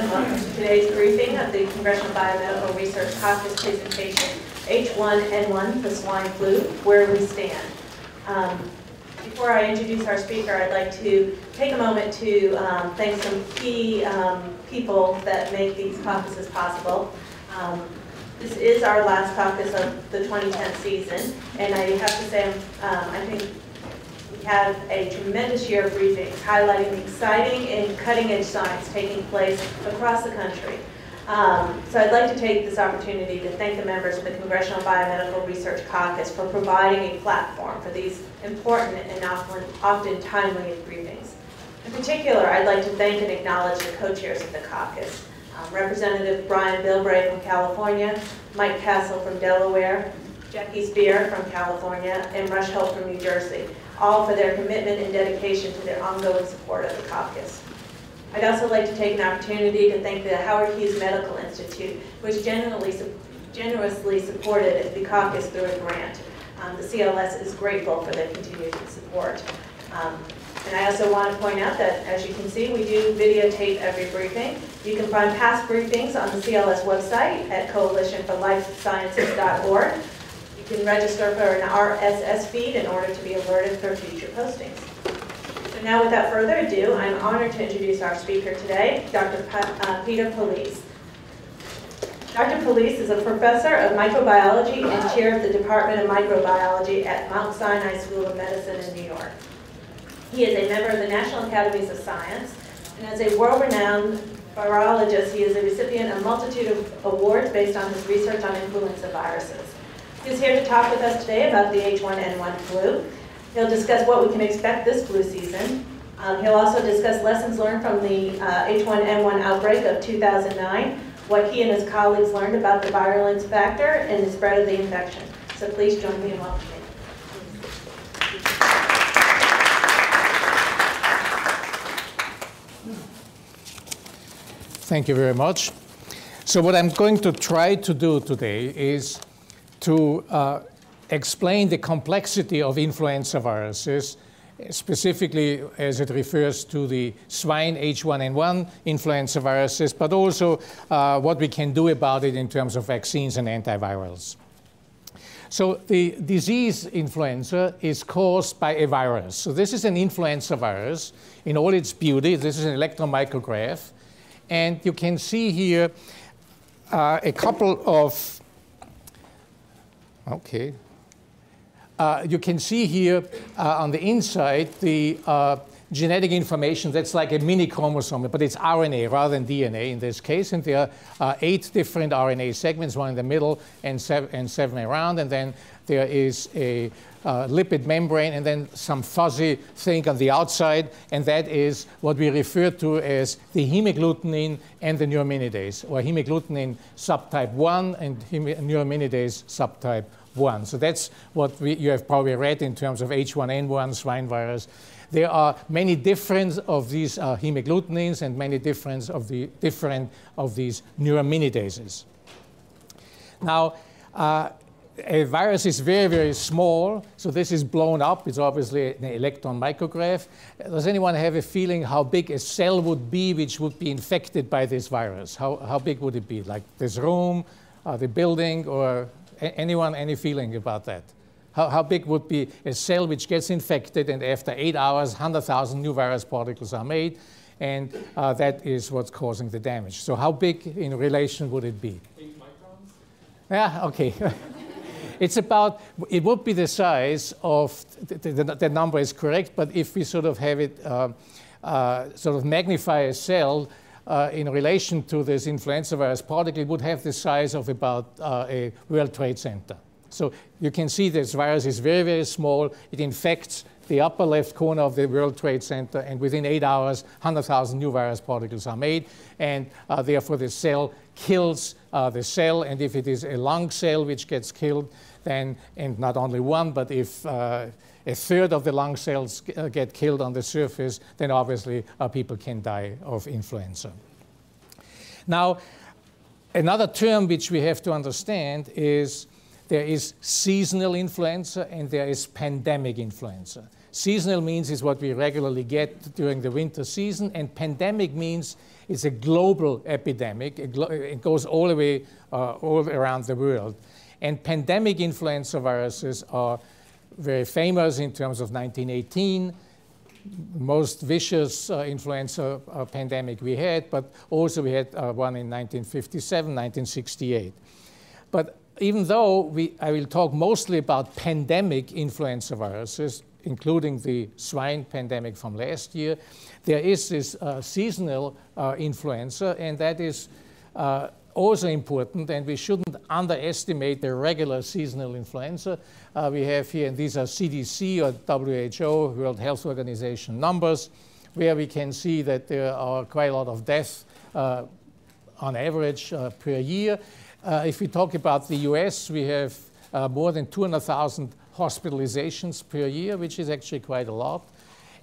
and welcome to today's briefing of the Congressional Biomedical Research Caucus presentation, H1N1, the swine flu, where we stand. Um, before I introduce our speaker, I'd like to take a moment to um, thank some key um, people that make these caucuses possible. Um, this is our last caucus of the 2010 season, and I have to say, um, I think have a tremendous year of briefings highlighting the exciting and cutting-edge science taking place across the country. Um, so I'd like to take this opportunity to thank the members of the Congressional Biomedical Research Caucus for providing a platform for these important and often, often timely briefings. In particular, I'd like to thank and acknowledge the co-chairs of the caucus, um, Representative Brian Bilbray from California, Mike Castle from Delaware, Jackie Speier from California, and Rush Holt from New Jersey, all for their commitment and dedication to their ongoing support of the caucus. I'd also like to take an opportunity to thank the Howard Hughes Medical Institute, which generally, generously supported the caucus through a grant. Um, the CLS is grateful for their continued support. Um, and I also want to point out that, as you can see, we do videotape every briefing. You can find past briefings on the CLS website at coalitionforlifesciences.org. Can register for an RSS feed in order to be alerted for future postings. So now, without further ado, I'm honored to introduce our speaker today, Dr. Pa uh, Peter Police. Dr. Police is a professor of microbiology and chair of the Department of Microbiology at Mount Sinai School of Medicine in New York. He is a member of the National Academies of Science, and as a world-renowned virologist, he is a recipient of a multitude of awards based on his research on influenza viruses. He's here to talk with us today about the H1N1 flu. He'll discuss what we can expect this flu season. Um, he'll also discuss lessons learned from the uh, H1N1 outbreak of 2009, what he and his colleagues learned about the virulence factor and the spread of the infection. So please join me in welcoming. Thank you very much. So what I'm going to try to do today is to uh, explain the complexity of influenza viruses, specifically as it refers to the swine H1N1 influenza viruses, but also uh, what we can do about it in terms of vaccines and antivirals. So the disease influenza is caused by a virus. So this is an influenza virus in all its beauty. This is an electron micrograph. And you can see here uh, a couple of, okay. Uh, you can see here uh, on the inside the uh, genetic information that's like a mini chromosome, but it's RNA rather than DNA in this case. And there are uh, eight different RNA segments, one in the middle and, sev and seven around. And then there is a uh, lipid membrane and then some fuzzy thing on the outside, and that is what we refer to as the hemagglutinin and the neuraminidase, or hemagglutinin subtype 1 and neuraminidase subtype 1. So that's what we, you have probably read in terms of H1N1 swine virus. There are many different of these uh, hemagglutinins and many different of the different of these neuraminases. Now, uh, a virus is very, very small, so this is blown up. It's obviously an electron micrograph. Does anyone have a feeling how big a cell would be which would be infected by this virus? How, how big would it be? Like this room, uh, the building, or anyone, any feeling about that? How, how big would be a cell which gets infected and after eight hours, 100,000 new virus particles are made, and uh, that is what's causing the damage. So how big in relation would it be? Eight microns? Yeah, okay. It's about, it would be the size of, the, the, the number is correct, but if we sort of have it, uh, uh, sort of magnify a cell uh, in relation to this influenza virus particle, it would have the size of about uh, a World Trade Center. So you can see this virus is very, very small. It infects the upper left corner of the World Trade Center, and within eight hours, 100,000 new virus particles are made, and uh, therefore the cell kills uh, the cell, and if it is a lung cell which gets killed, then, and not only one, but if uh, a third of the lung cells uh, get killed on the surface, then obviously uh, people can die of influenza. Now, another term which we have to understand is there is seasonal influenza and there is pandemic influenza. Seasonal means is what we regularly get during the winter season, and pandemic means it's a global epidemic. It, goes all the way uh, all around the world. And pandemic influenza viruses are very famous in terms of 1918, most vicious uh, influenza uh, pandemic we had, but also we had uh, one in 1957, 1968. But even though we, I will talk mostly about pandemic influenza viruses, including the swine pandemic from last year, there is this uh, seasonal uh, influenza, and that is uh, also important, and we shouldn't underestimate the regular seasonal influenza. Uh, we have here, and these are CDC or WHO, World Health Organization numbers, where we can see that there are quite a lot of deaths uh, on average uh, per year. Uh, if we talk about the US, we have uh, more than 200,000 hospitalizations per year, which is actually quite a lot.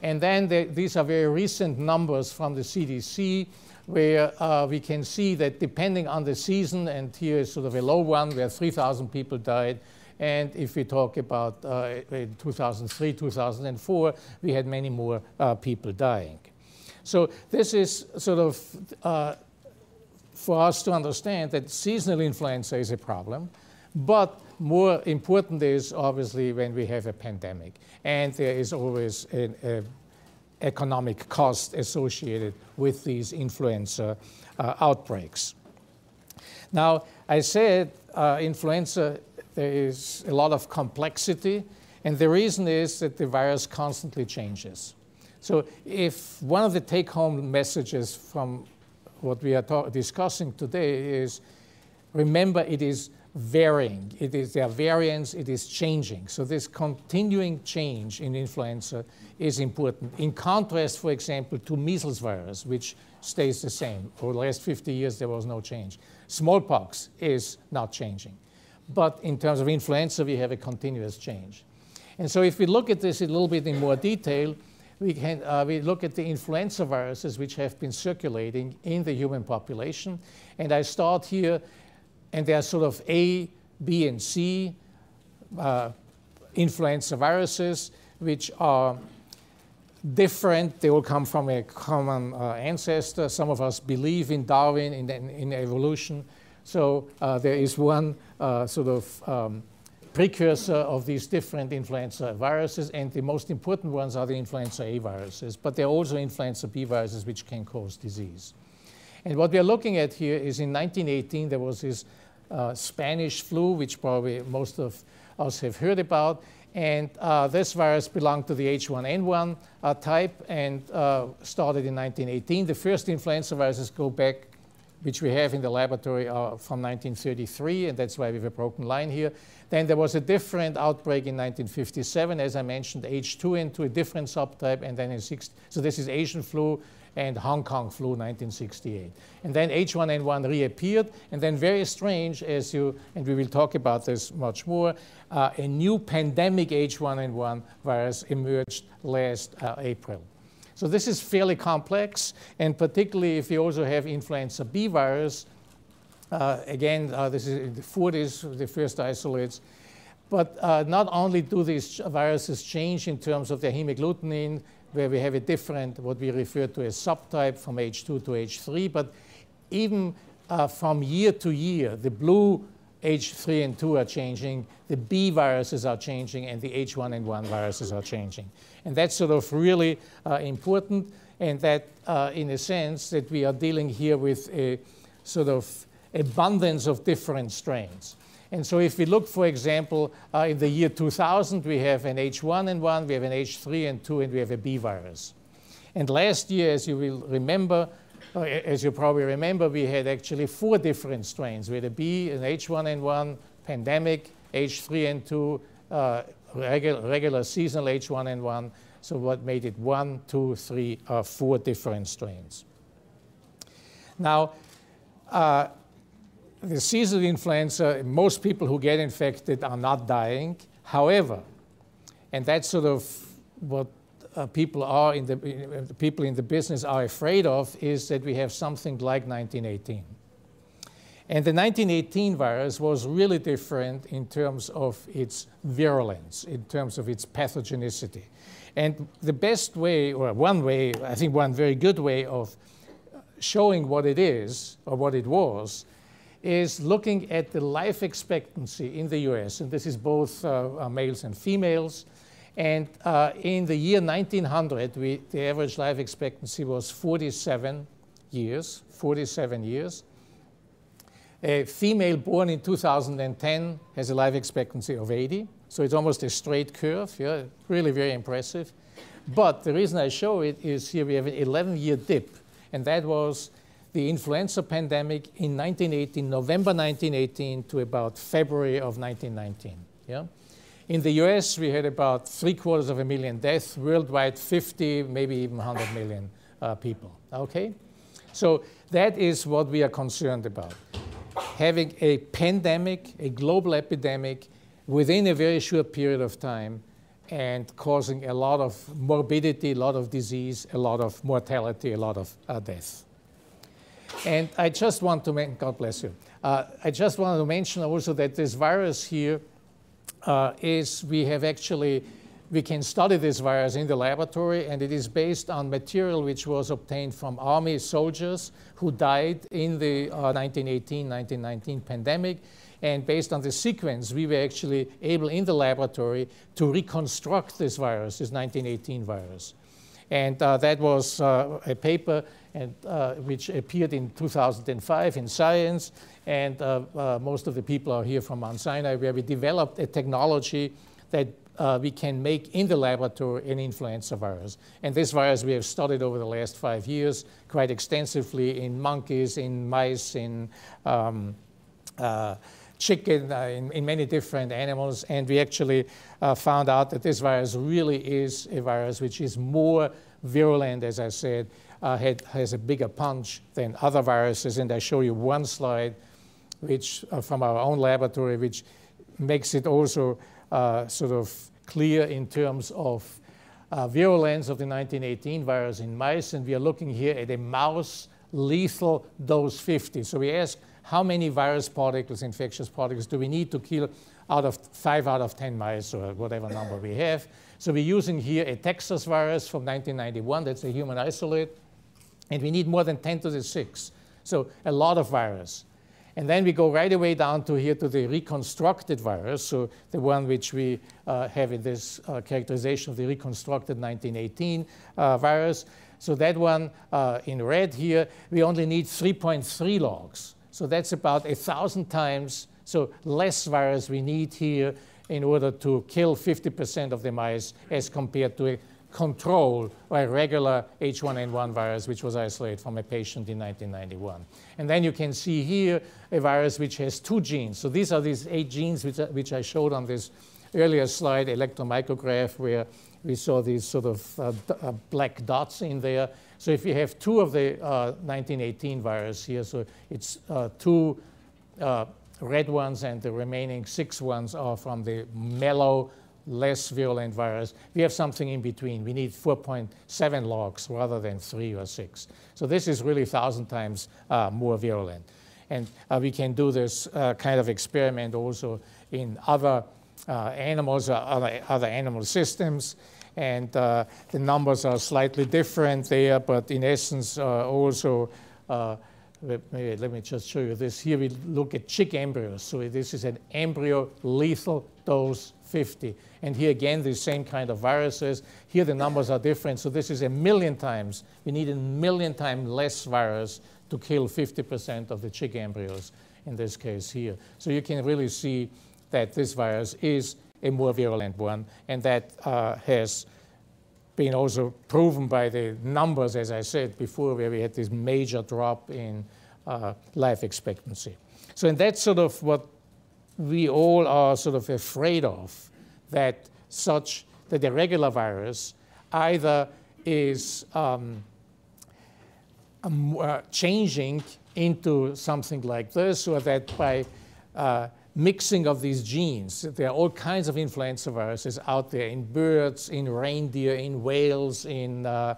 And then the, these are very recent numbers from the CDC where uh, we can see that depending on the season, and here is sort of a low one where 3,000 people died, and if we talk about uh, 2003, 2004, we had many more uh, people dying. So this is sort of uh, for us to understand that seasonal influenza is a problem, but more important is obviously when we have a pandemic, and there is always a economic cost associated with these influenza uh, outbreaks. Now, I said uh, influenza, there is a lot of complexity, and the reason is that the virus constantly changes. So, if one of the take home messages from what we are discussing today is remember, it is varying. It is, their are variants, it is changing. So this continuing change in influenza is important. In contrast, for example, to measles virus, which stays the same. For the last 50 years, there was no change. Smallpox is not changing. But in terms of influenza, we have a continuous change. And so if we look at this a little bit in more detail, we, can, uh, we look at the influenza viruses which have been circulating in the human population. And I start here and there are sort of A, B, and C uh, influenza viruses, which are different. They all come from a common uh, ancestor. Some of us believe in Darwin, in, in evolution. So uh, there is one uh, sort of um, precursor of these different influenza viruses, and the most important ones are the influenza A viruses, but there are also influenza B viruses which can cause disease. And what we are looking at here is in 1918, there was this uh, Spanish flu, which probably most of us have heard about. And uh, this virus belonged to the H1N1 uh, type and uh, started in 1918. The first influenza viruses go back, which we have in the laboratory, uh, from 1933, and that's why we have a broken line here. Then there was a different outbreak in 1957, as I mentioned, H2N2, a different subtype, and then in 60, so this is Asian flu, and Hong Kong flu 1968. And then H1N1 reappeared, and then very strange, as you, and we will talk about this much more, uh, a new pandemic H1N1 virus emerged last uh, April. So this is fairly complex, and particularly if you also have influenza B virus, uh, again, uh, this is the 40s, the first isolates, but uh, not only do these viruses change in terms of their hemagglutinin, where we have a different, what we refer to as subtype from H2 to H3. But even uh, from year to year, the blue H3 and 2 are changing, the B viruses are changing, and the H1 and 1 viruses are changing. And that's sort of really uh, important, and that, uh, in a sense, that we are dealing here with a sort of abundance of different strains. And so if we look, for example, uh, in the year 2000, we have an H1N1, we have an H3N2, and we have a B virus. And last year, as you will remember, uh, as you probably remember, we had actually four different strains. We had a B, an H1N1, pandemic, H3N2, uh, regular, regular seasonal H1N1. So what made it one, two, three, uh, four different strains. Now, uh, the seasonal influenza, most people who get infected are not dying. However, and that's sort of what uh, people are in the uh, people in the business are afraid of is that we have something like 1918. And the 1918 virus was really different in terms of its virulence, in terms of its pathogenicity. And the best way, or one way, I think one very good way of showing what it is or what it was is looking at the life expectancy in the US, and this is both uh, uh, males and females. And uh, in the year 1900, we, the average life expectancy was 47 years, 47 years. A female born in 2010 has a life expectancy of 80, so it's almost a straight curve, yeah, really very impressive. But the reason I show it is here we have an 11 year dip, and that was the influenza pandemic in 1918, November 1918 to about February of 1919. Yeah? In the US, we had about three quarters of a million deaths, worldwide 50, maybe even 100 million uh, people. Okay? So that is what we are concerned about. Having a pandemic, a global epidemic, within a very short period of time and causing a lot of morbidity, a lot of disease, a lot of mortality, a lot of uh, death. And I just want to mention, God bless you. Uh, I just want to mention also that this virus here uh, is we have actually, we can study this virus in the laboratory, and it is based on material which was obtained from army soldiers who died in the 1918-1919 uh, pandemic. And based on the sequence, we were actually able in the laboratory to reconstruct this virus, this 1918 virus. And uh, that was uh, a paper and, uh, which appeared in 2005 in Science. And uh, uh, most of the people are here from Mount Sinai, where we developed a technology that uh, we can make in the laboratory an influenza virus. And this virus we have studied over the last five years quite extensively in monkeys, in mice, in um, chicken, uh, in, in, many different animals, and we actually uh, found out that this virus really is a virus which is more virulent, as I said, uh, had, has a bigger punch than other viruses. And I show you one slide, which from our own laboratory, which makes it also sort of clear in terms of uh, virulence of the 1918 virus in mice. And we are looking here at a mouse lethal dose 50. So we ask how many virus particles, infectious particles, do we need to kill out of five out of 10 mice or whatever number we have. So we're using here a Texas virus from 1991, that's a human isolate, and we need more than 10 to the 6. So a lot of virus. And then we go right away down to here to the reconstructed virus, so the one which we uh, have in this uh, characterization of the reconstructed 1918 uh, virus. So that one uh, in red here, we only need 3.3 logs. So that's about a thousand times, so less virus we need here in order to kill 50% of the mice as compared to a control or regular H1N1 virus, which was isolated from a patient in 1991. And then you can see here a virus which has two genes. So these are these eight genes which, which I showed on this earlier slide, electron micrograph, where we saw these sort of uh, uh, black dots in there. So if you have two of the uh, 1918 virus here, so it's uh, two uh, red ones and the remaining six ones are from the mellow, less virulent virus. We have something in between. We need 4.7 logs rather than three or six. So this is really 1,000 times uh, more virulent. And uh, we can do this uh, kind of experiment also in other animals or other, other animal systems and uh, the numbers are slightly different there, but in essence uh, also, uh, let, me, let me just show you this. Here we look at chick embryos. So this is an embryo lethal dose 50. And here again, the same kind of viruses. Here the numbers are different. So this is a million times. We need a million times less virus to kill 50% of the chick embryos in this case here. So you can really see that this virus is a more virulent one, and that uh, has been also proven by the numbers, as I said before, where we had this major drop in uh, life expectancy. So, and that's sort of what we all are sort of afraid of, that such, that the regular virus either is um, uh, changing into something like this, or that by uh, mixing of these genes. There are all kinds of influenza viruses out there in birds, in reindeer, in whales, in uh,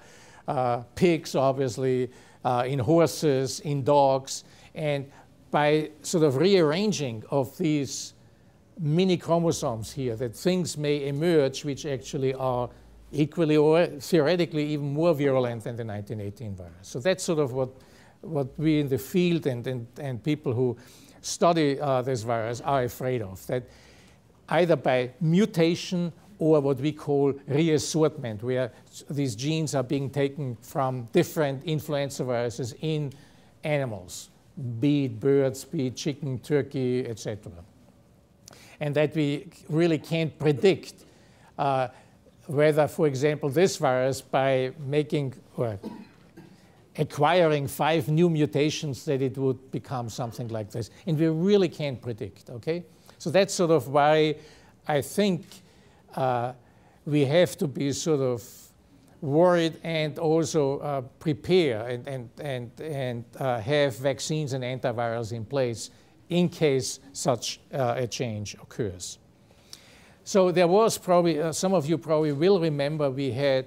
uh, pigs, obviously, uh, in horses, in dogs. And by sort of rearranging of these mini chromosomes here, that things may emerge which actually are equally or theoretically even more virulent than the 1918 virus. So that's sort of what what we in the field and, and, and people who study uh, this virus are afraid of, that either by mutation or what we call reassortment, where these genes are being taken from different influenza viruses in animals, be it birds, be it chicken, turkey, etc. And that we really can't predict uh, whether, for example, this virus, by making or acquiring five new mutations, that it would become something like this. And we really can't predict, okay? So that's sort of why I think uh, we have to be sort of worried and also uh, prepare and, and, and, and uh, have vaccines and antivirals in place in case such uh, a change occurs. So there was probably, uh, some of you probably will remember we had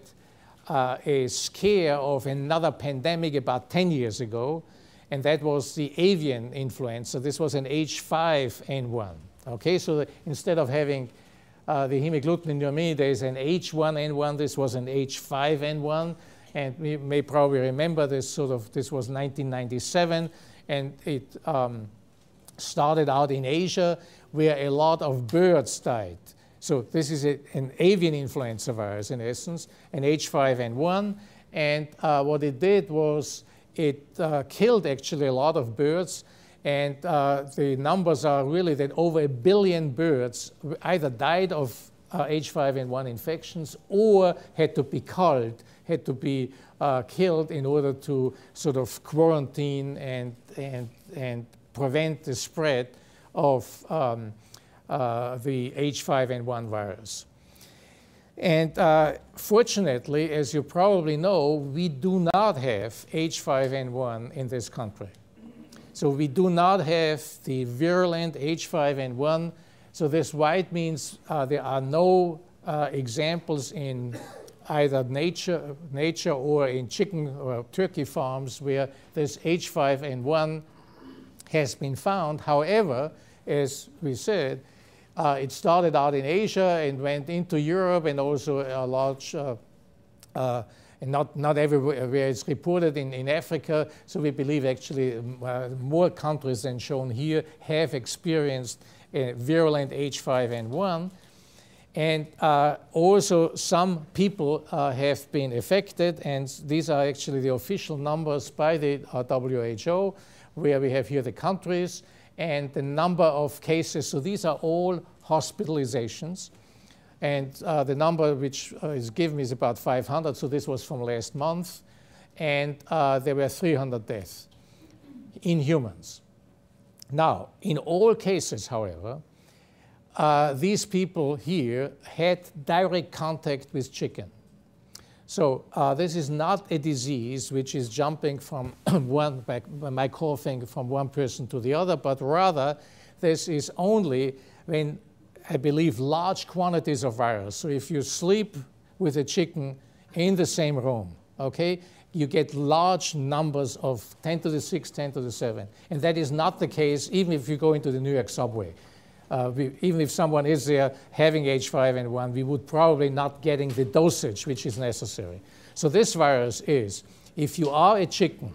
uh, a scare of another pandemic about 10 years ago, and that was the avian influenza. This was an H5N1. Okay, so instead of having uh, the hemagglutinin there's an H1N1, this was an H5N1, and we may probably remember this sort of, this was 1997, and it um, started out in Asia where a lot of birds died. So this is a, an avian influenza virus in essence, an H5N1, and uh, what it did was it uh, killed actually a lot of birds, and uh, the numbers are really that over a billion birds either died of uh, H5N1 infections or had to be culled, had to be uh, killed in order to sort of quarantine and, and, and prevent the spread of um, uh, the H5N1 virus. And uh, fortunately, as you probably know, we do not have H5N1 in this country. So we do not have the virulent H5N1. So this white means uh, there are no uh, examples in either nature, nature or in chicken or turkey farms where this H5N1 has been found. However, as we said, uh, it started out in Asia and went into Europe and also a large uh, uh, and not, not everywhere it's reported in, in Africa. So we believe actually uh, more countries than shown here have experienced virulent H5N1. And uh, also some people uh, have been affected, and these are actually the official numbers by the uh, WHO, where we have here the countries and the number of cases. So these are all hospitalizations. And uh, the number which uh, is given is about 500, so this was from last month. And uh, there were 300 deaths in humans. Now, in all cases, however, uh, these people here had direct contact with chicken. So uh, this is not a disease which is jumping from one, coughing from one person to the other, but rather this is only when I believe, large quantities of virus. So if you sleep with a chicken in the same room, okay, you get large numbers of 10 to the 6, 10 to the 7. And that is not the case even if you go into the New York subway. Uh, we, even if someone is there having H5N1, we would probably not getting the dosage which is necessary. So this virus is, if you are a chicken,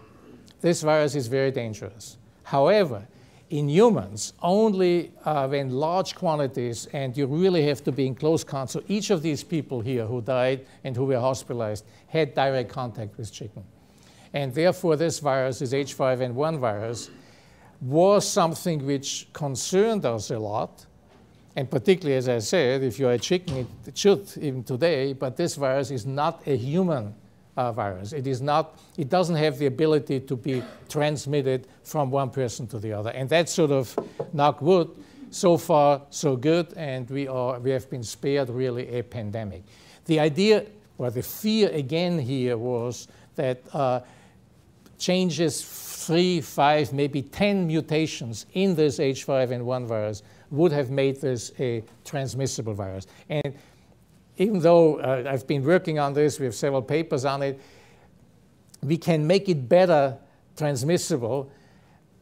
this virus is very dangerous. However, in humans only uh, when large quantities and you really have to be in close contact. So each of these people here who died and who were hospitalized had direct contact with chicken. And therefore this virus, is H5N1 virus, was something which concerned us a lot. And particularly, as I said, if you're a chicken, it should even today, but this virus is not a human uh, virus. It is not, it doesn't have the ability to be transmitted from one person to the other. And that's sort of knock wood. So far, so good, and we, are, we have been spared really a pandemic. The idea, or the fear again here was that uh, changes three, five, maybe 10 mutations in this H5N1 virus would have made this a transmissible virus. And even though uh, I've been working on this, we have several papers on it, we can make it better transmissible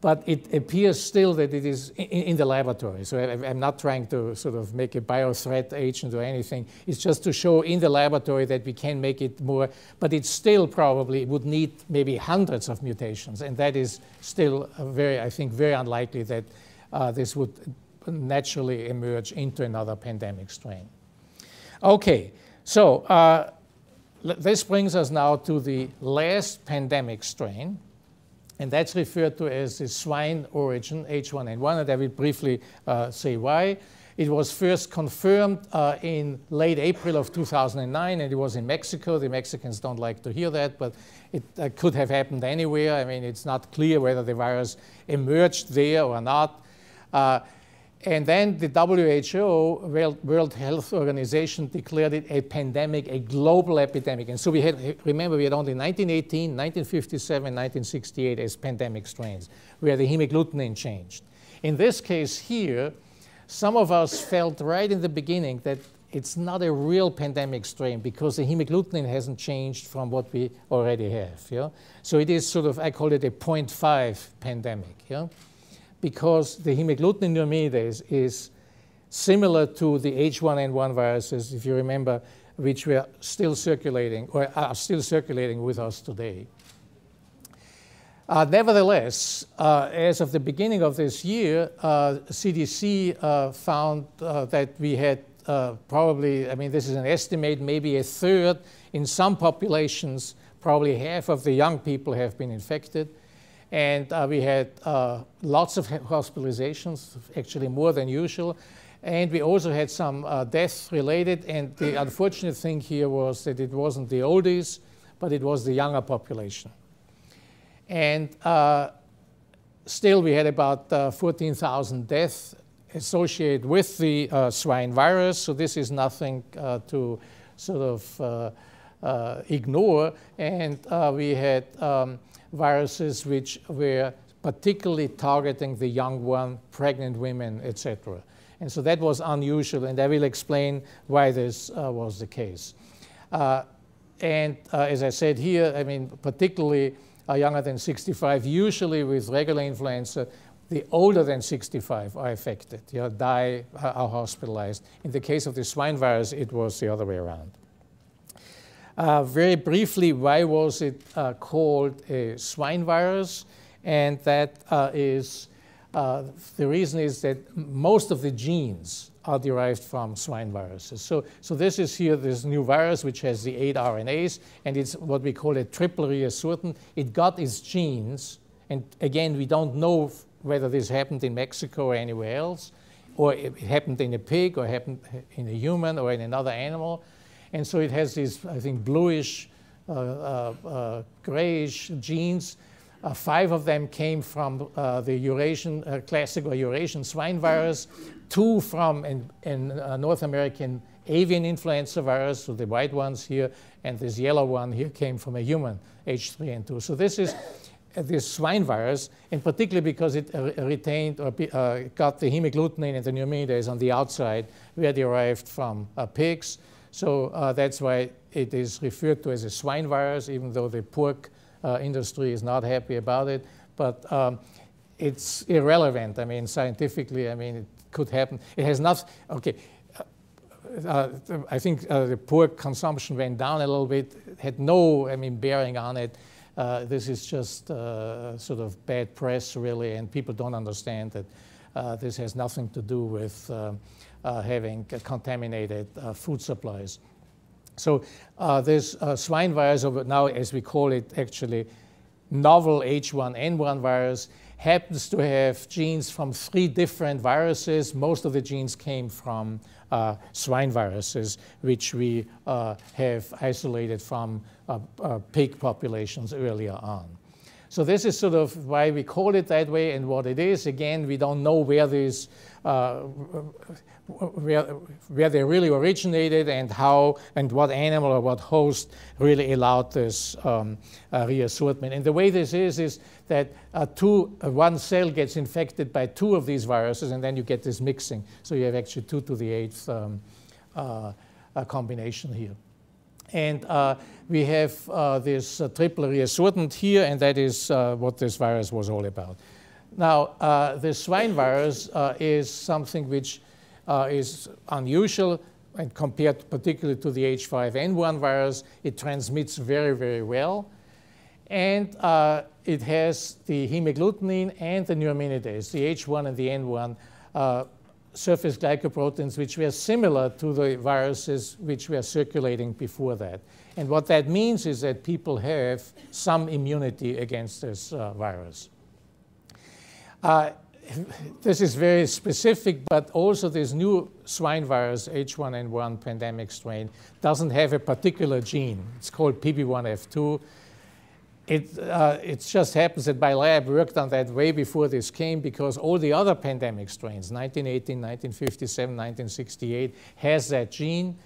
but it appears still that it is in, the laboratory. So I, am not trying to sort of make a biothreat agent or anything. It's just to show in the laboratory that we can make it more, but it still probably would need maybe hundreds of mutations, and that is still very, I think, very unlikely that uh, this would naturally emerge into another pandemic strain. Okay, so uh, this brings us now to the last pandemic strain, and that's referred to as the swine origin H1N1, and I will briefly uh, say why. It was first confirmed uh, in late April of 2009, and it was in Mexico. The Mexicans don't like to hear that, but it uh, could have happened anywhere. I mean, it's not clear whether the virus emerged there or not. And then the WHO, World Health Organization, declared it a pandemic, a global epidemic. And so we had, remember, we had only 1918, 1957, 1968 as pandemic strains, where the hemagglutinin changed. In this case here, some of us felt right in the beginning that it's not a real pandemic strain because the hemagglutinin hasn't changed from what we already have. Yeah? So it is sort of, I call it a 0.5 pandemic. Yeah? Because the hemagglutinin neuraminidase is similar to the H1N1 viruses, if you remember, which were still circulating or are still circulating with us today. Uh, nevertheless, uh, as of the beginning of this year, uh, CDC uh, found uh, that we had uh, probably, I mean, this is an estimate, maybe a third in some populations, probably half of the young people have been infected. And uh, we had uh, lots of hospitalizations, actually more than usual. And we also had some uh, deaths related. And the unfortunate thing here was that it wasn't the oldies, but it was the younger population. And uh, still, we had about uh, 14,000 deaths associated with the uh, swine virus. So this is nothing to sort of ignore. And we had um, viruses which were particularly targeting the young one, pregnant women, etc. And so that was unusual, and I will explain why this uh, was the case. Uh, and uh, as I said here, I mean, particularly uh, younger than 65, usually with regular influenza, the older than 65 are affected, you die, are hospitalized. In the case of the swine virus, it was the other way around. Uh, very briefly, why was it uh, called a swine virus? And that uh, is uh, the reason is that most of the genes are derived from swine viruses. So, so this is here this new virus which has the eight RNAs, and it's what we call a triple reassortant. It got its genes, and again, we don't know whether this happened in Mexico or anywhere else, or it happened in a pig, or happened in a human, or in another animal. And so it has these, I think, bluish, uh, uh, uh grayish genes. Uh, five of them came from uh, the Eurasian, classic or Eurasian swine virus, two from an, an North American avian influenza virus, so the white ones here, and this yellow one here came from a human, H3N2. So this is this swine virus, and particularly because it uh, retained or uh, got the hemagglutinin and the neuraminidase on the outside, were derived from uh, pigs. So uh, that's why it is referred to as a swine virus, even though the pork uh, industry is not happy about it. But um, it's irrelevant. I mean, scientifically, I mean, it could happen. It has not, okay, uh, uh I think uh, the pork consumption went down a little bit, it had no, I mean, bearing on it. Uh, this is just sort of bad press, really, and people don't understand that this has nothing to do with uh, having contaminated uh, food supplies. So uh, this swine virus, now as we call it actually, novel H1N1 virus, happens to have genes from three different viruses. Most of the genes came from uh, swine viruses, which we uh, have isolated from uh, pig populations earlier on. So this is sort of why we call it that way and what it is. Again, we don't know where these where, where they really originated and how and what animal or what host really allowed this um, uh, reassortment. And the way this is is that uh, two, uh, one cell gets infected by two of these viruses and then you get this mixing. So you have actually two to the eighth um, uh, combination here. And uh, we have uh, this triple reassortment here and that is what this virus was all about. Now, uh, the swine virus uh, is something which uh, is unusual and compared particularly to the H5N1 virus, it transmits very, very well. And uh, it has the hemagglutinin and the neuraminidase, the H1 and the N1 uh, surface glycoproteins, which were similar to the viruses which were circulating before that. And what that means is that people have some immunity against this uh, virus. Uh, this is very specific, but also this new swine virus, H1N1 pandemic strain, doesn't have a particular gene. It's called PB1F2. It, uh, it just happens that my lab worked on that way before this came because all the other pandemic strains, 1918, 1957, 1968, has that gene.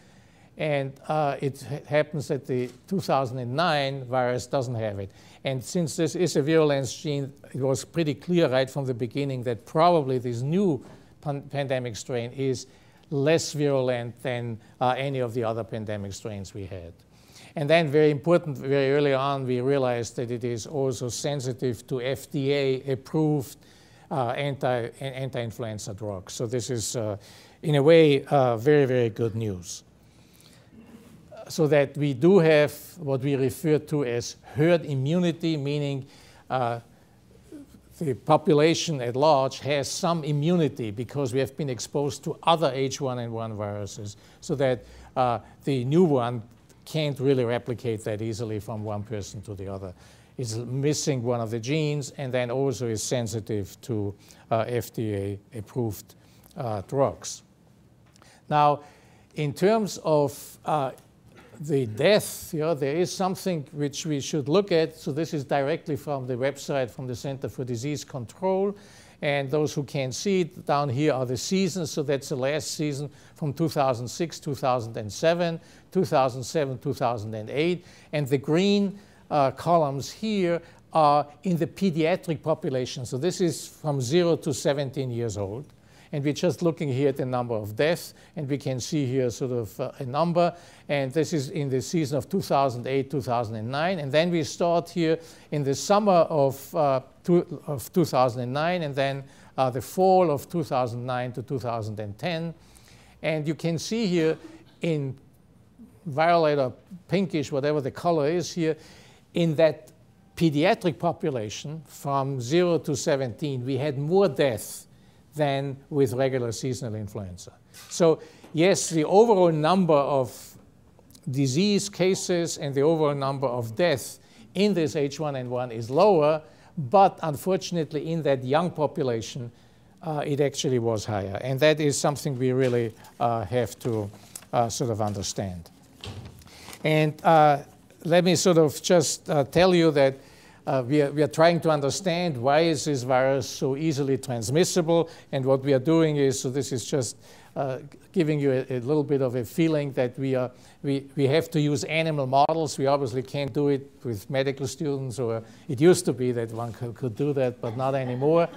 And uh, it happens that the 2009 virus doesn't have it. And since this is a virulence gene, it was pretty clear right from the beginning that probably this new pan pandemic strain is less virulent than uh, any of the other pandemic strains we had. And then very important, very early on, we realized that it is also sensitive to FDA-approved uh, anti, anti-influenza drugs. So this is, uh, in a way, uh, very, very good news so that we do have what we refer to as herd immunity, meaning uh, the population at large has some immunity because we have been exposed to other H1N1 viruses, so that uh, the new one can't really replicate that easily from one person to the other. It's missing one of the genes and then also is sensitive to uh, FDA-approved uh, drugs. Now, in terms of uh, the death, you know, there is something which we should look at. So this is directly from the website from the Center for Disease Control. And those who can see it down here are the seasons. So that's the last season from 2006, 2007, 2007, 2008. And the green uh, columns here are in the pediatric population. So this is from 0 to 17 years old. And we're just looking here at the number of deaths, and we can see here sort of uh, a number. And this is in the season of 2008, 2009. And then we start here in the summer of, uh, two, of 2009, and then uh, the fall of 2009 to 2010. And you can see here in violet or pinkish, whatever the color is here, in that pediatric population from 0 to 17, we had more deaths than with regular seasonal influenza. So yes, the overall number of disease cases and the overall number of deaths in this H1N1 is lower, but unfortunately in that young population, uh, it actually was higher. And that is something we really uh, have to uh, sort of understand. And uh, let me sort of just uh, tell you that uh, we, are, we, are, trying to understand why is this virus so easily transmissible, and what we are doing is, so this is just uh, giving you a, a, little bit of a feeling that we, are, we, we have to use animal models. We obviously can't do it with medical students, or it used to be that one could, could do that, but not anymore.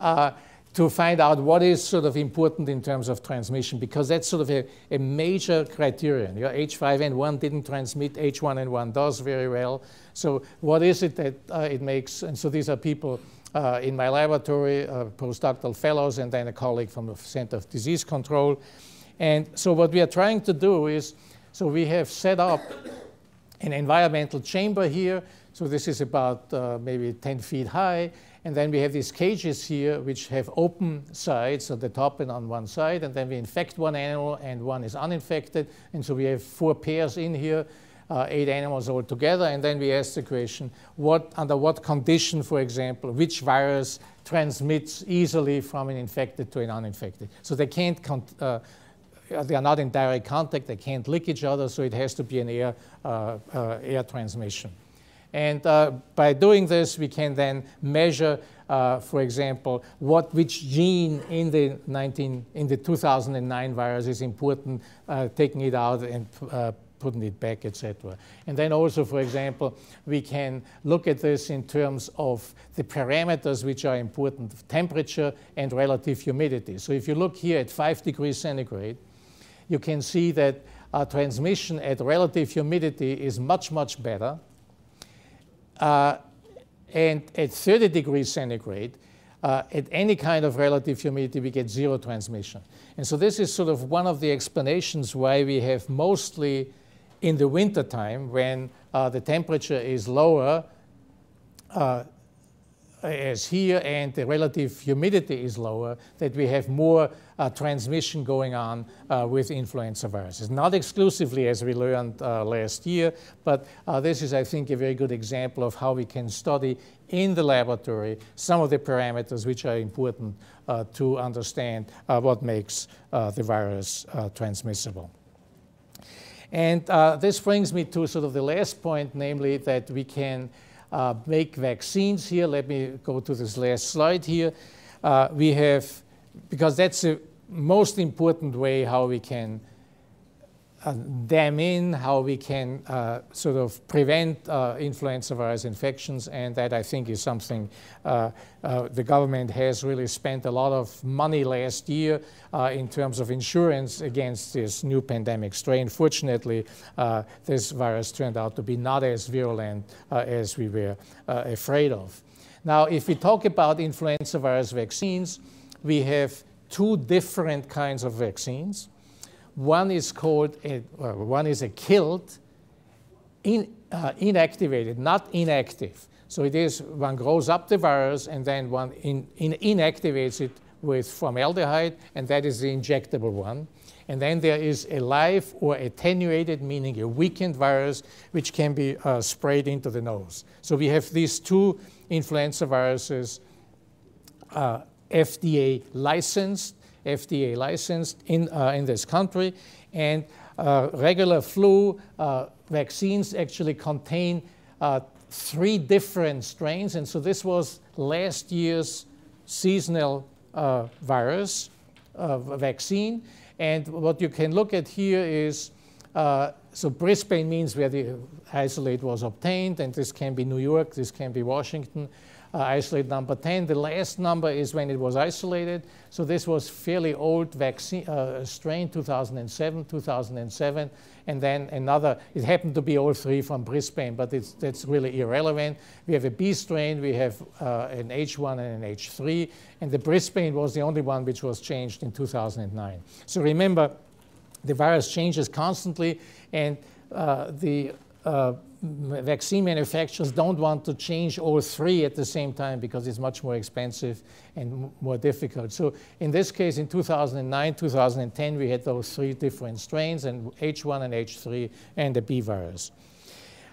Uh, to find out what is sort of important in terms of transmission, because that's sort of a, a major criterion. Your H5N1 didn't transmit, H1N1 does very well. So what is it that uh, it makes? And so these are people uh, in my laboratory, uh, postdoctoral fellows, and then a colleague from the Center of Disease Control. And so what we are trying to do is, so we have set up an environmental chamber here. So this is about uh, maybe 10 feet high. And then we have these cages here which have open sides at the top and on one side. And then we infect one animal and one is uninfected. And so we have four pairs in here, uh, eight animals all together. And then we ask the question, what, under what condition, for example, which virus transmits easily from an infected to an uninfected? So they can't, uh, they are not in direct contact, they can't lick each other, so it has to be an air, uh, uh air transmission. And uh, by doing this, we can then measure, uh, for example, what which gene in the 19 in the 2009 virus is important, uh, taking it out and uh, putting it back, etc. And then also, for example, we can look at this in terms of the parameters which are important, temperature and relative humidity. So if you look here at 5 degrees centigrade, you can see that transmission at relative humidity is much, much better and at 30 degrees centigrade, uh, at any kind of relative humidity, we get zero transmission. And so this is sort of one of the explanations why we have mostly in the winter time, when uh, the temperature is lower, uh, as here and the relative humidity is lower, that we have more uh, transmission going on uh, with influenza viruses. Not exclusively, as we learned uh, last year, but uh, this is, I think, a very good example of how we can study in the laboratory some of the parameters which are important uh, to understand uh, what makes the virus transmissible. And this brings me to sort of the last point, namely that we can uh, make vaccines here. Let me go to this last slide here. Uh, we have, because that's the most important way how we can uh, dam in, how we can uh, sort of prevent uh, influenza virus infections, and that I think is something uh, uh, the government has really spent a lot of money last year uh, in terms of insurance against this new pandemic strain. Fortunately, this virus turned out to be not as virulent as we were afraid of. Now, if we talk about influenza virus vaccines, we have two different kinds of vaccines. One is called, a, one is a killed, in, uh, inactivated, not inactive. So it is one grows up the virus and then one in, in inactivates it with formaldehyde, and that is the injectable one. And then there is a live or attenuated, meaning a weakened virus, which can be uh, sprayed into the nose. So we have these two influenza viruses, uh, FDA licensed FDA licensed in, uh, in this country. And uh, regular flu uh, vaccines actually contain three different strains. And so this was last year's seasonal virus vaccine. And what you can look at here is uh, so Brisbane means where the isolate was obtained, and this can be New York, this can be Washington uh, isolate number 10. The last number is when it was isolated. So this was fairly old vaccine uh, strain, 2007, 2007. And then another, it happened to be all three from Brisbane, but it's, that's really irrelevant. We have a B strain, we have uh, an H1 and an H3, and the Brisbane was the only one which was changed in 2009. So remember, the virus changes constantly, and uh, the uh, vaccine manufacturers don't want to change all three at the same time because it's much more expensive and more difficult. So in this case, in 2009, 2010, we had those three different strains, and H1 and H3 and the B virus.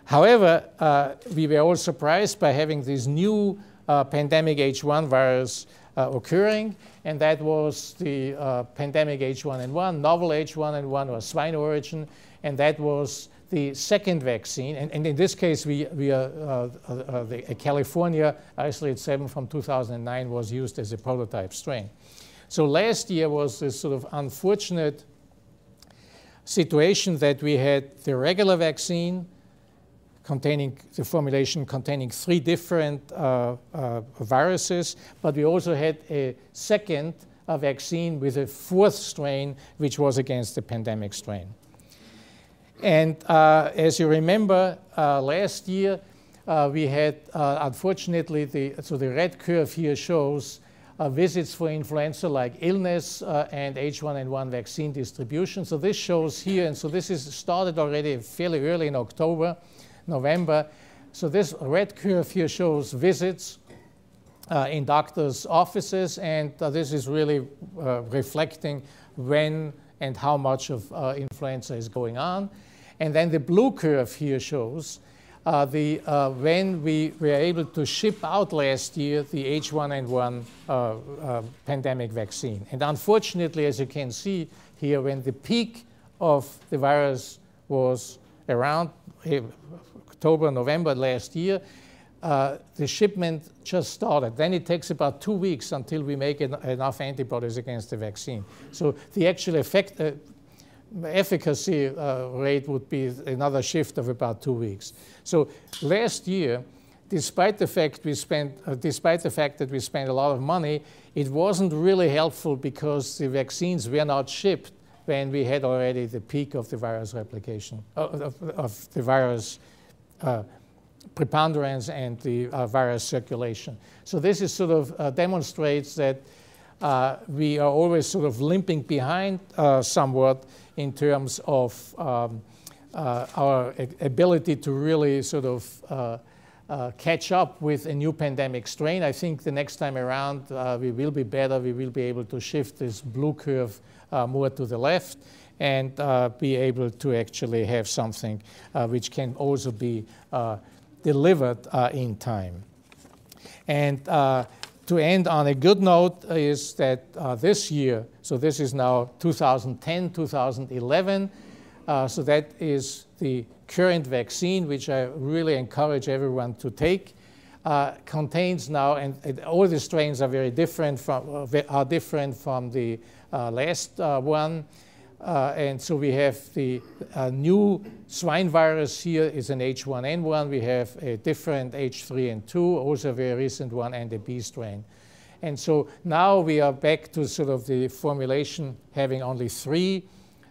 However, uh, we were all surprised by having this new uh, pandemic H1 virus uh, occurring, and that was the uh, pandemic H1N1, novel H1N1 or swine origin, and that was the second vaccine, and, and in this case, we, we are, uh, uh, uh the California isolate 7 from 2009 was used as a prototype strain. So last year was this sort of unfortunate situation that we had the regular vaccine containing the formulation containing three different uh, uh, viruses, but we also had a second uh, vaccine with a fourth strain, which was against the pandemic strain. And uh, as you remember, uh, last year uh, we had, uh, unfortunately, the, so the red curve here shows uh, visits for influenza-like illness uh, and H1N1 vaccine distribution. So this shows here, and so this is started already fairly early in October, November. So this red curve here shows visits in doctors' offices, and this is really reflecting when and how much of influenza is going on. And then the blue curve here shows uh, the, uh, when we were able to ship out last year the H1N1 uh, uh, pandemic vaccine. And unfortunately, as you can see here, when the peak of the virus was around eh, October, November last year, uh, the shipment just started. Then it takes about two weeks until we make en enough antibodies against the vaccine. So the actual effect, uh, efficacy uh, rate would be another shift of about two weeks. So last year, despite the fact we spent, uh, despite the fact that we spent a lot of money, it wasn't really helpful because the vaccines were not shipped when we had already the peak of the virus replication, of, of, the virus uh, preponderance and the uh, virus circulation. So this is sort of uh, demonstrates that uh, we are always sort of limping behind somewhat in terms of um, uh, our ability to really sort of uh, uh, catch up with a new pandemic strain. I think the next time around uh, we will be better. We will be able to shift this blue curve more to the left and be able to actually have something which can also be delivered in time. And to end on a good note is that uh, this year, so this is now 2010, 2011, uh, so that is the current vaccine, which I really encourage everyone to take, uh, contains now, and, and, all the strains are very different from, uh, are different from the uh, last uh, one. Uh, and so we have the uh, new swine virus here is an H1N1. We have a different H3 and 2, also a very recent one, and a B strain. And so now we are back to sort of the formulation having only three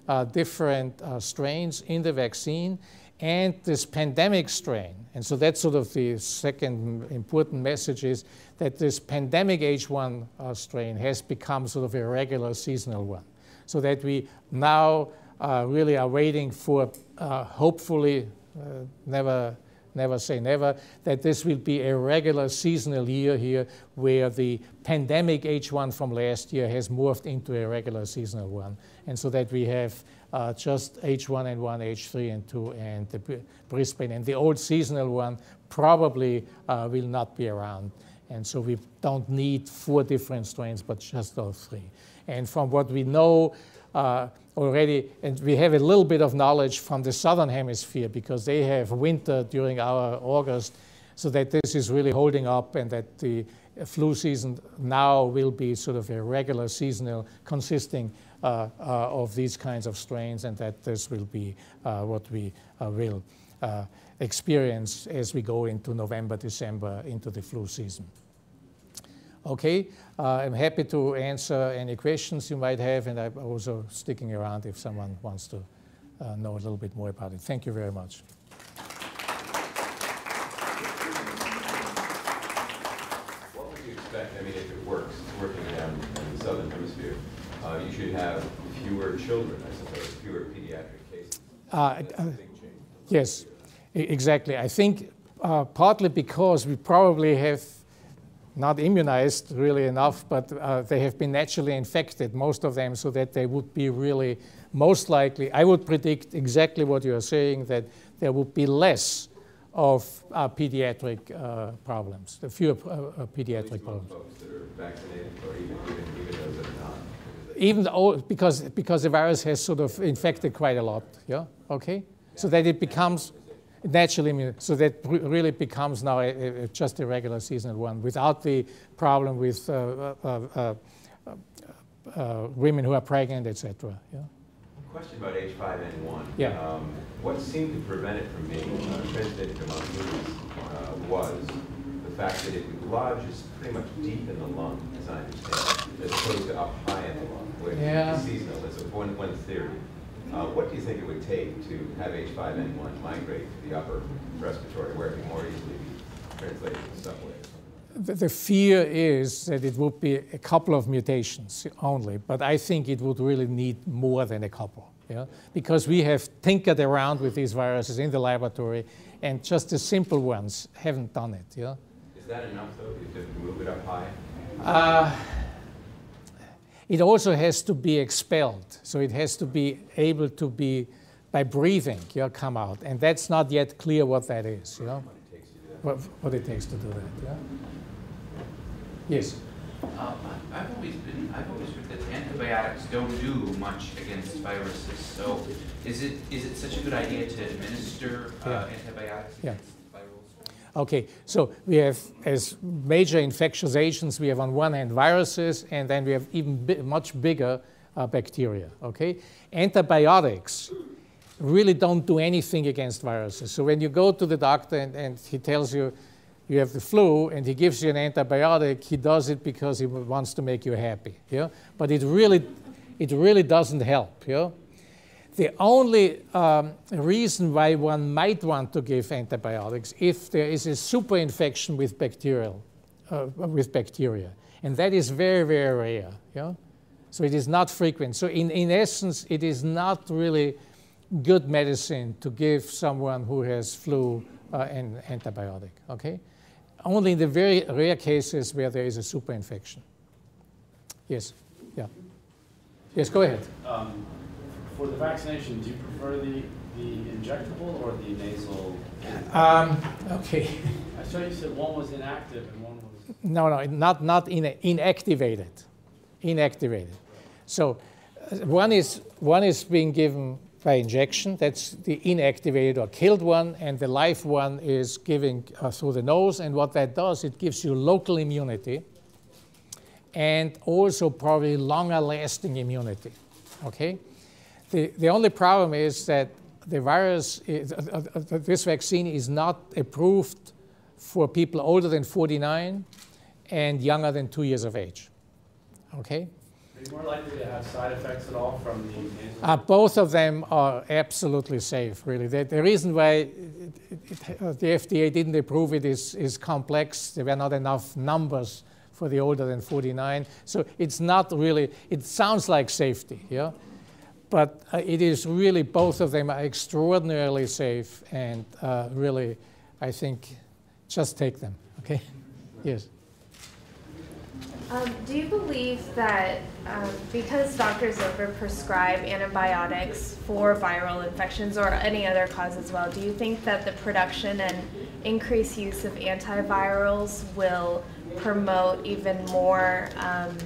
uh, different uh, strains in the vaccine and this pandemic strain. And so that's sort of the second important message is that this pandemic H1 uh, strain has become sort of a regular seasonal one so that we now uh, really are waiting for, uh, hopefully, uh, never, never say never, that this will be a regular seasonal year here where the pandemic H1 from last year has morphed into a regular seasonal one. And so that we have uh, just H1 and 1, H3 and 2, and the Brisbane. And the old seasonal one probably uh, will not be around. And so we don't need four different strains, but just those three. And from what we know uh, already, and we have a little bit of knowledge from the southern hemisphere because they have winter during our August, so that this is really holding up and that the flu season now will be sort of a regular seasonal consisting uh, uh, of these kinds of strains and that this will be uh, what we uh, will uh, experience as we go into November, December, into the flu season. Okay, uh, I'm happy to answer any questions you might have, and I'm also sticking around if someone wants to uh, know a little bit more about it. Thank you very much. What would you expect? I mean, if it works, it's working down in the southern hemisphere, uh, you should have fewer children, I suppose, fewer pediatric cases. Uh, uh yes, exactly. I think uh, partly because we probably have not immunized really enough, but uh, they have been naturally infected, most of them, so that they would be really most likely. I would predict exactly what you are saying that there would be less of uh, pediatric uh, problems, the fewer uh, uh, pediatric problems. Folks that are vaccinated, or even, even, even those that are not. Even though, because because the virus has sort of infected quite a lot, yeah, okay, so that it becomes naturally, so that really becomes now a, a, just a regular seasonal one without the problem with uh, uh, uh, uh women who are pregnant, etc. Yeah? Question about H5N1. Yeah. Um, what seemed to prevent it from being uh, transmitted among humans uh, was the fact that it lodges pretty much deep in the lung, as I understand, as opposed to up high in the lung, where yeah. it's seasonal. That's one, one theory. Uh, what do you think it would take to have H5N1 migrate to the upper respiratory where it can more easily be translated to subway? The, the fear is that it would be a couple of mutations only, but I think it would really need more than a couple. Yeah? Because we have tinkered around with these viruses in the laboratory, and just the simple ones haven't done it. Yeah? Is that enough, though, to move it up high? Uh, it also has to be expelled. So it has to be able to be, by breathing, you know, come out. And that's not yet clear what that is, you know? What, what it takes to do that, yeah? Yes? Um, I've always been, I've always heard that antibiotics don't do much against viruses. So is it, is it such a good idea to administer uh, yeah. antibiotics yeah. Okay, so we have as major infectious agents, we have on one hand viruses, and then we have even much bigger uh, bacteria. Okay, antibiotics really don't do anything against viruses. So when you go to the doctor and, and he tells you you have the flu and he gives you an antibiotic, he does it because he wants to make you happy. Yeah, but it really, it really doesn't help. Yeah. The only um, reason why one might want to give antibiotics if there is a superinfection with bacterial, uh, with bacteria, and that is very, very rare. Yeah? So it is not frequent. So in, in essence, it is not really good medicine to give someone who has flu uh, an antibiotic. Okay, only in the very rare cases where there is a superinfection. Yes, yeah. Yes, go ahead. Um, for the vaccination, do you prefer the, the injectable or the nasal? Um, okay. I saw you said one was inactive and one was. No, no, not, not in, inactivated. Inactivated. So uh, one is, one is being given by injection, that's the inactivated or killed one, and the live one is giving uh, through the nose. And what that does, it gives you local immunity and also probably longer lasting immunity. Okay? The, the only problem is that the virus, is, uh, uh, uh, this vaccine is not approved for people older than 49 and younger than two years of age. Okay? Are you more likely to have side effects at all from the nasal? Uh, both of them are absolutely safe, really. The, the reason why it, it, uh, the FDA didn't approve it is, is complex. There were not enough numbers for the older than 49. So it's not really, it sounds like safety, yeah? But uh, it is really both of them are extraordinarily safe and uh, really, I think, just take them. Okay? Yes. Um, do you believe that um, because doctors overprescribe antibiotics for viral infections or any other cause as well, do you think that the production and increased use of antivirals will promote even more um,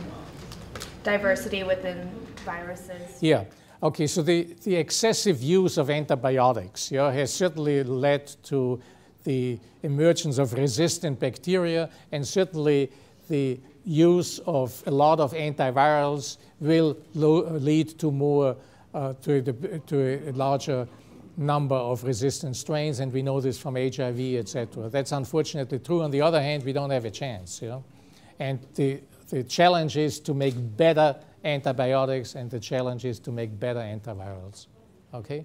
diversity within viruses? Yeah. Okay, so the, the excessive use of antibiotics has certainly led to the emergence of resistant bacteria, and certainly the use of a lot of antivirals will lead to more, uh, to, the, to a larger number of resistant strains, and we know this from HIV, etc. That's unfortunately true. On the other hand, we don't have a chance, you know? And the, the challenge is to make better antibiotics, and the challenge is to make better antivirals. Okay?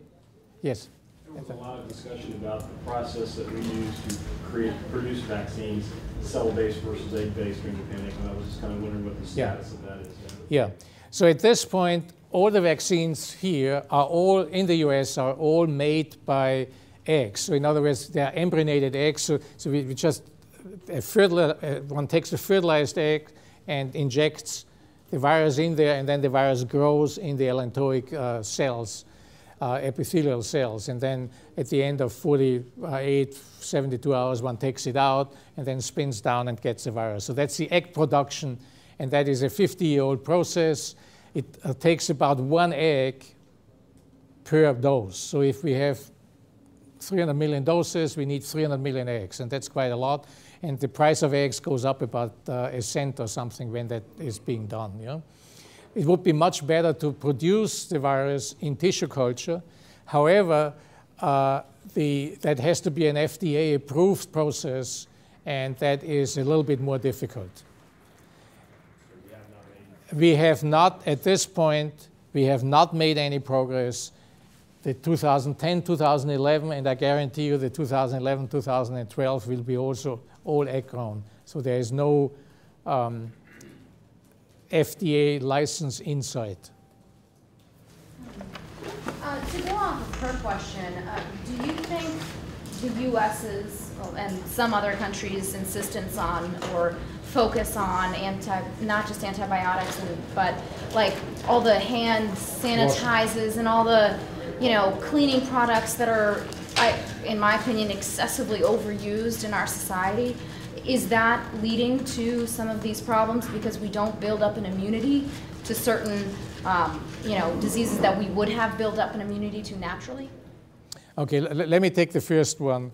Yes? There was a lot of discussion about the process that we use to create, produce vaccines, cell-based versus egg-based during the pandemic, and I was just kind of wondering what the status yeah. of that is. Yeah. yeah. So at this point, all the vaccines here are all, in the US, are all made by eggs. So in other words, they are embryonated eggs. So, so we, we just, uh, one takes a fertilized egg and injects the virus in there, and then the virus grows in the allantoic uh, cells, uh, epithelial cells. And then at the end of 48, 72 hours, one takes it out and then spins down and gets the virus. So that's the egg production, and that is a 50 year old process. It uh, takes about one egg per dose. So if we have 300 million doses, we need 300 million eggs, and that's quite a lot and the price of eggs goes up about uh, a cent or something when that is being done. Yeah? It would be much better to produce the virus in tissue culture. However, uh, the, that has to be an FDA approved process, and that is a little bit more difficult. We have not, at this point, we have not made any progress. The 2010, 2011, and I guarantee you the 2011, 2012 will be also all grown. So there is no um, FDA license inside. Uh, to go off of her question, uh, do you think the U.S.'s and some other countries' insistence on or focus on anti, not just antibiotics, and, but like all the hand sanitizers and all the, you know, cleaning products that are I, in my opinion, excessively overused in our society. Is that leading to some of these problems because we don't build up an immunity to certain, um, you know, diseases that we would have built up an immunity to naturally? Okay, let me take the first one,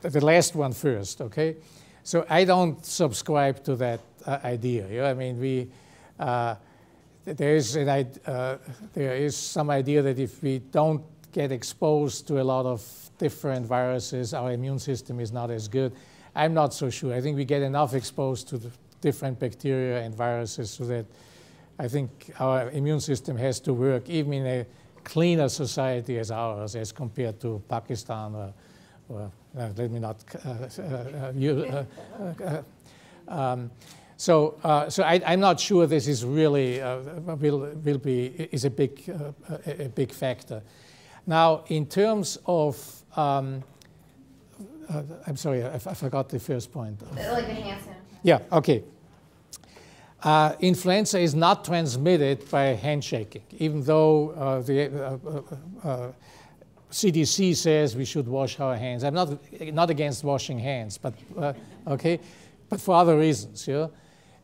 the last one first. Okay, so I don't subscribe to that uh, idea. I mean, we. Uh, there is, an, uh, there is some idea that if we don't get exposed to a lot of different viruses, our immune system is not as good. I'm not so sure. I think we get enough exposed to different bacteria and viruses so that I think our immune system has to work even in a cleaner society as ours as compared to Pakistan or, or uh, let me not uh, uh, uh, uh, um, so, uh, so I, am not sure this is really will will be is a big a, big factor. Now, in terms of um, I'm sorry, I, forgot the first point. Like the hand Yeah. Okay. Uh, influenza is not transmitted by handshaking, even though uh, the CDC uh, says we should wash our hands. I'm not, not against washing hands, but okay, but for other reasons. Yeah?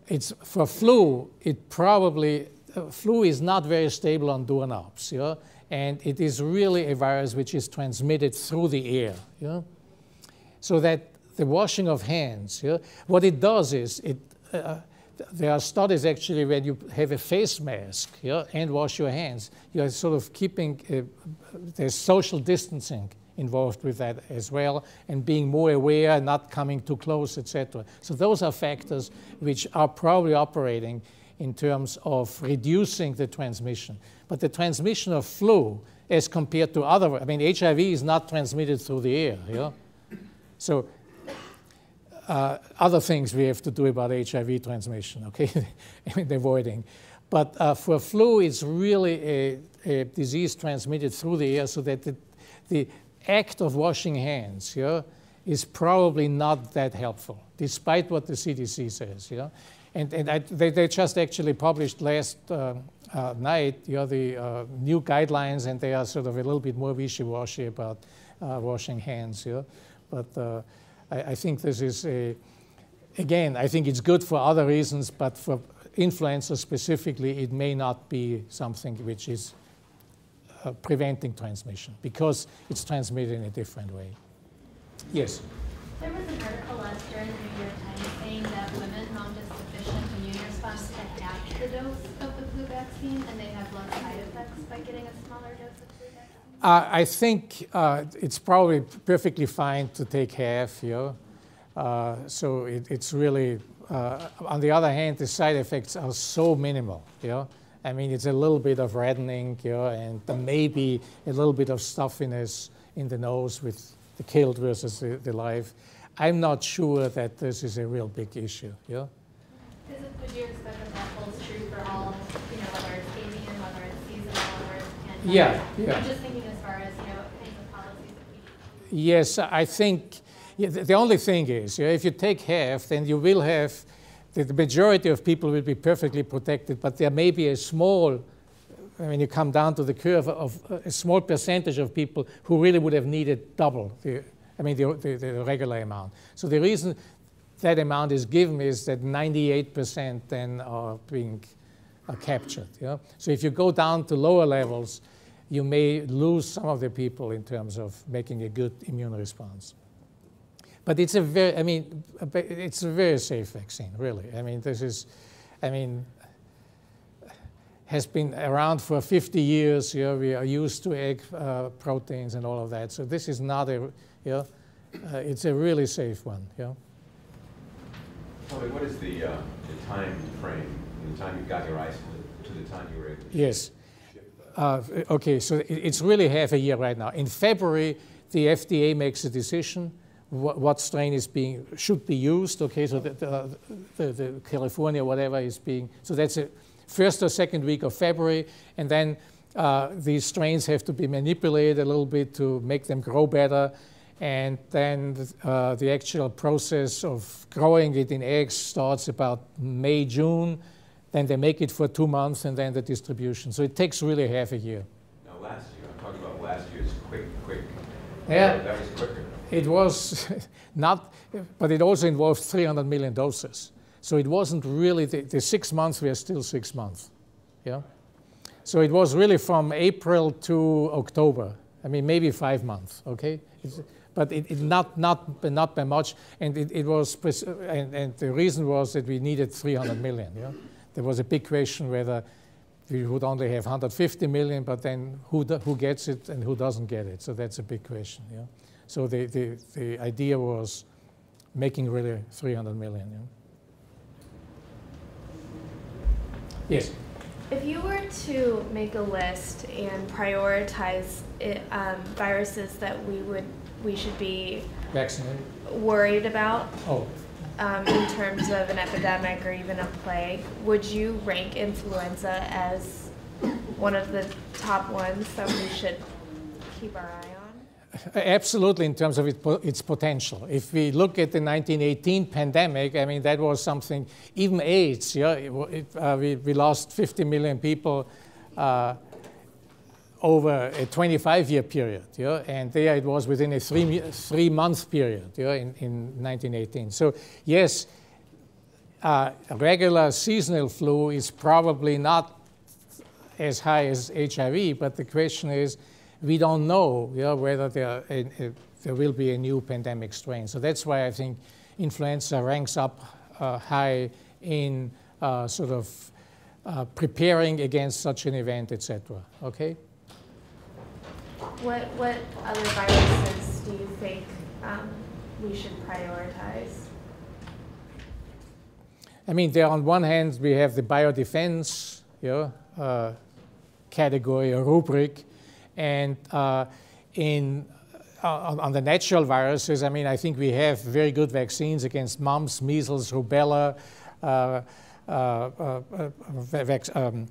It's, for flu, it probably, uh, flu is not very stable on doorknobs, yeah? And it is really a virus which is transmitted through the air. So that the washing of hands, yeah, what it does is it, uh, there are studies actually when you have a face mask and wash your hands, you are sort of keeping, uh, there's social distancing involved with that as well, and being more aware, not coming too close, etc. So those are factors which are probably operating in terms of reducing the transmission. But the transmission of flu, as compared to other, I mean, HIV is not transmitted through the air, yeah? So uh, other things we have to do about HIV transmission, okay, I mean, avoiding. But uh, for flu, it's really a, a, disease transmitted through the air so that the, the act of washing hands yeah, is probably not that helpful, despite what the CDC says. Yeah? And, and I, they, they just actually published last uh, uh, night you know, the uh, new guidelines, and they are sort of a little bit more wishy-washy about uh, washing hands. Yeah? But uh, I, I, think this is a, again, I think it's good for other reasons, but for influenza specifically, it may not be something which is uh, preventing transmission because it's transmitted in a different way. Yes? There was an article last year in the New York Times saying that women immune response half the dose of the flu vaccine and they have less side effects by getting a smaller dose of flu vaccine. Uh, I think uh, it's probably perfectly fine to take half, you know. Uh, so it, it's really, uh, on the other hand, the side effects are so minimal, you know. I mean, it's a little bit of reddening, you know, and maybe a little bit of stuffiness in the nose with the killed versus the, the live. I'm not sure that this is a real big issue. Yeah. Is it, would you expect that that holds true for all, you know, whether it's avian, whether it's seasonal, whether it's pandemic? Yeah, yeah. I'm just thinking as far as, you know, kinds of policies that we Yes, I think yeah, the, only thing is, yeah, if you take half, then you will have the majority of people will be perfectly protected, but there may be a small, when you come down to the curve, of uh, a small percentage of people who really would have needed double, the, I mean, the, the, the regular amount. So the reason that amount is given is that 98% then are being are captured. Yeah? So if you go down to lower levels, you may lose some of the people in terms of making a good immune response. But it's a very, I mean, it's a very safe vaccine, really. I mean, this is, I mean, has been around for 50 years. You know, we are used to egg uh, proteins and all of that. So this is not a, you know, uh, it's a really safe one. You know. What is the, uh, the time frame the time you got your eyes to the time you were able to Yes. Uh, okay, so it, it's really half a year right now. In February, the FDA makes a decision what, what, strain is being should be used. Okay, so the, the, the, the, California whatever is being so that's a first or second week of February, and then uh, these strains have to be manipulated a little bit to make them grow better, and then uh, the actual process of growing it in eggs starts about May June. Then they make it for two months, and then the distribution. So it takes really half a year. Now, last year, I'm talking about last year's quick, quick. Yeah. That was quicker. It was not, but it also involved 300 million doses. So it wasn't really, the, the six months were still six months. Yeah? So it was really from April to October. I mean, maybe five months, okay? It's, but it, it, not, not, not by much. And it, it was, and, and, the reason was that we needed 300 million. Yeah? There was a big question whether we would only have 150 million, but then who, who gets it and who doesn't get it? So that's a big question. Yeah? So the, the, the idea was making really 300 million. Yeah? Yes? If you were to make a list and prioritize it, um, viruses that we would we should be Vaccinated? worried about Oh, um, in terms of an epidemic or even a plague, would you rank influenza as one of the top ones that we should keep our eye on? Absolutely, in terms of it, its potential. If we look at the 1918 pandemic, I mean, that was something, even AIDS, yeah, it, it, uh, we, we lost 50 million people uh, over a 25 year period, yeah, and there it was within a three, three month period yeah, in, in 1918. So, yes, uh, regular seasonal flu is probably not as high as HIV, but the question is, we don't know know, whether there, a, a- there will be a new pandemic strain. So that's why I think influenza ranks up uh, high in uh, sort of uh, preparing against such an event, etc. Okay? What what other viruses do you think um, we should prioritize? I mean, there on one hand, we have the biodefense you know, uh, category or rubric, and uh, in uh, on, the natural viruses, I mean, I think we have very good vaccines against mumps, measles, rubella, uh, uh, uh, um,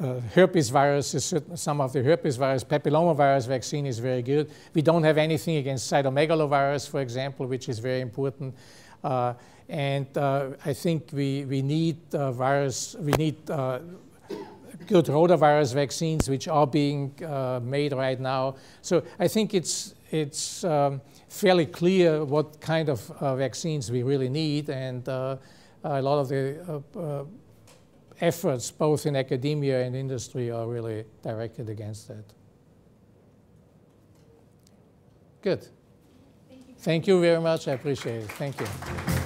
uh, herpes viruses, certain- some of the herpes virus, papillomavirus vaccine is very good. We don't have anything against cytomegalovirus, for example, which is very important. Uh, and uh, I think we, we need uh, virus, we need uh, good rotavirus vaccines, which are being uh, made right now. So I think it's, it's um, fairly clear what kind of vaccines we really need, and a lot of the efforts, both in academia and industry, are really directed against that. Good. Thank you very much. I appreciate it. Thank you.